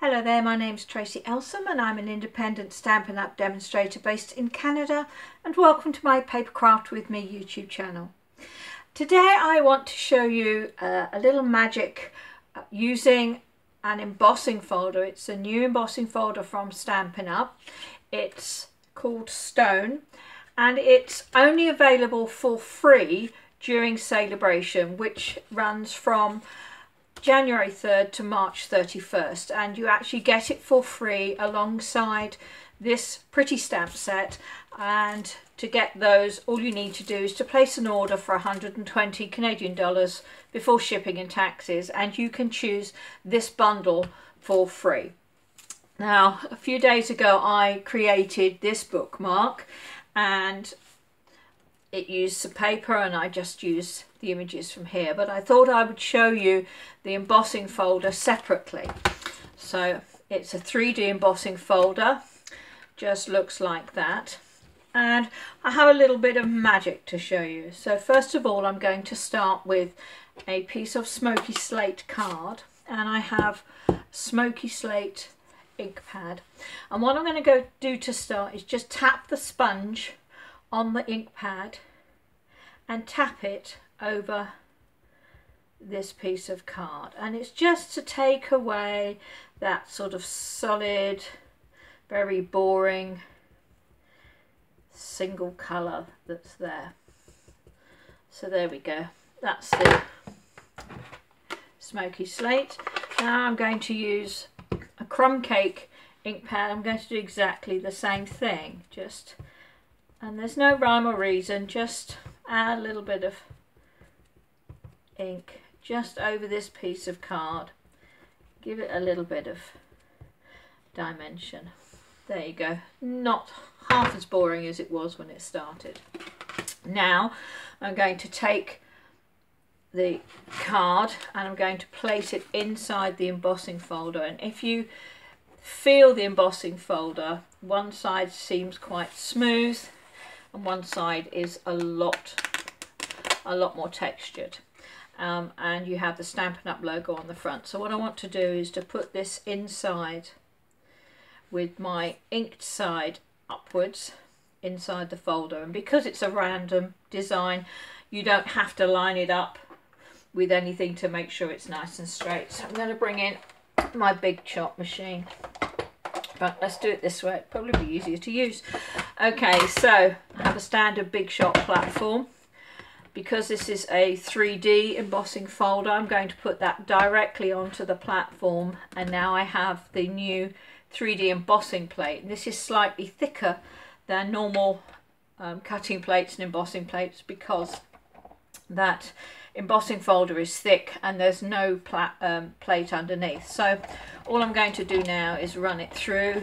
Hello there, my name's Tracy Elsom and I'm an independent Stampin' Up! demonstrator based in Canada and welcome to my Papercraft With Me YouTube channel. Today I want to show you uh, a little magic uh, using an embossing folder. It's a new embossing folder from Stampin' Up! It's called Stone and it's only available for free during Sale-a-bration which runs from January 3rd to March 31st and you actually get it for free alongside this pretty stamp set and to get those all you need to do is to place an order for 120 Canadian dollars before shipping and taxes and you can choose this bundle for free. Now a few days ago I created this bookmark and it used some paper and I just used the images from here but I thought I would show you the embossing folder separately. So it's a 3d embossing folder just looks like that. And I have a little bit of magic to show you. So first of all I'm going to start with a piece of smoky slate card and I have smoky slate ink pad. And what I'm going to go do to start is just tap the sponge on the ink pad and tap it over this piece of card. And it's just to take away that sort of solid very boring single colour that's there. So there we go. That's the smoky slate. Now I'm going to use a crumb cake ink pad. I'm going to do exactly the same thing just and there's no rhyme or reason just add a little bit of ink just over this piece of card. Give it a little bit of dimension. There you go. Not half as boring as it was when it started. Now I'm going to take the card and I'm going to place it inside the embossing folder. And if you feel the embossing folder one side seems quite smooth one side is a lot a lot more textured. Um, and you have the Stampin' Up! logo on the front. So what I want to do is to put this inside with my inked side upwards inside the folder. And because it's a random design you don't have to line it up with anything to make sure it's nice and straight. So I'm going to bring in my Big Shot machine but let's do it this way, it'd probably be easier to use. Okay, so I have a standard Big Shot platform. Because this is a 3D embossing folder, I'm going to put that directly onto the platform. And now I have the new 3D embossing plate. And this is slightly thicker than normal um, cutting plates and embossing plates because that embossing folder is thick and there's no um, plate underneath. So all I'm going to do now is run it through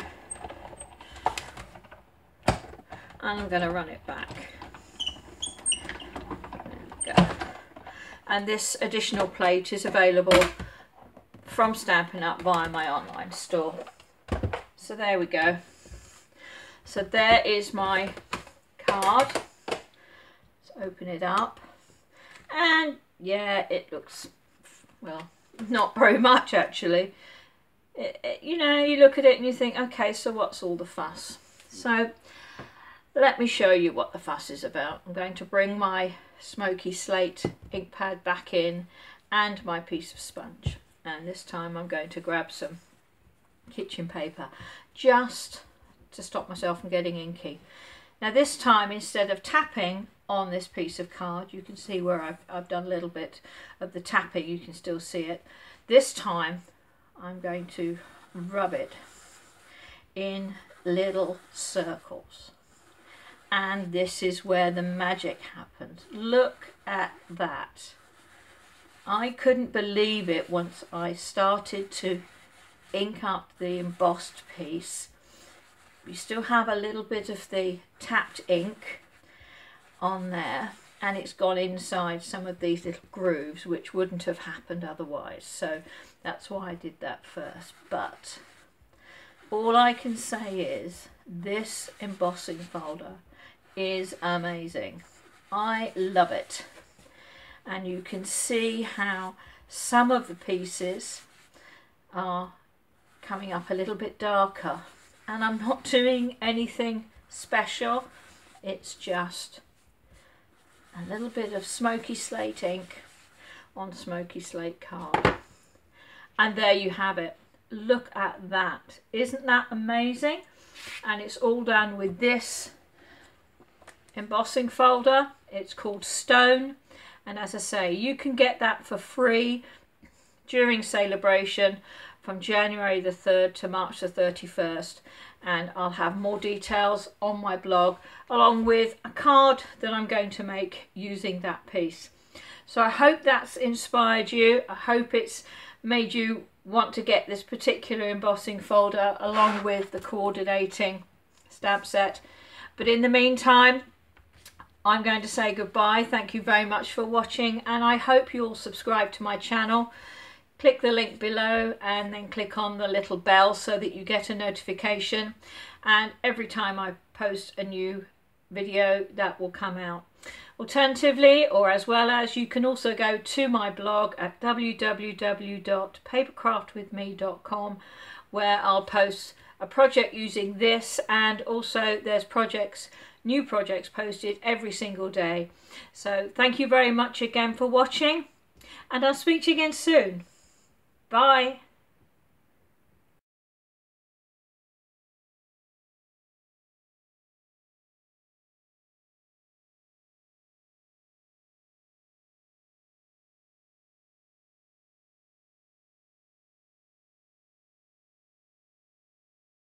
and I'm going to run it back. And this additional plate is available from Stampin' Up via my online store. So there we go. So there is my card. Let's open it up. And yeah, it looks, well, not very much actually. It, it, you know, you look at it and you think, okay, so what's all the fuss? So let me show you what the fuss is about. I'm going to bring my smoky slate ink pad back in and my piece of sponge. And this time I'm going to grab some kitchen paper just to stop myself from getting inky. Now this time instead of tapping on this piece of card. You can see where I've, I've done a little bit of the tapping. You can still see it. This time I'm going to rub it in little circles. And this is where the magic happens. Look at that. I couldn't believe it once I started to ink up the embossed piece. You still have a little bit of the tapped ink on there and it's gone inside some of these little grooves which wouldn't have happened otherwise. So that's why I did that first. But all I can say is this embossing folder is amazing. I love it. And you can see how some of the pieces are coming up a little bit darker. And I'm not doing anything special. It's just a little bit of smoky slate ink on smoky slate card. And there you have it. Look at that. Isn't that amazing? And it's all done with this embossing folder. It's called stone. And as I say you can get that for free during Sale-a-bration from January the 3rd to March the 31st and I'll have more details on my blog along with a card that I'm going to make using that piece. So I hope that's inspired you. I hope it's made you want to get this particular embossing folder along with the coordinating stamp set. But in the meantime, I'm going to say goodbye. Thank you very much for watching and I hope you'll subscribe to my channel click the link below and then click on the little bell so that you get a notification and every time I post a new video that will come out. Alternatively or as well as you can also go to my blog at www.papercraftwithme.com where I'll post a project using this and also there's projects new projects posted every single day. So thank you very much again for watching and I'll speak to you again soon. Bye.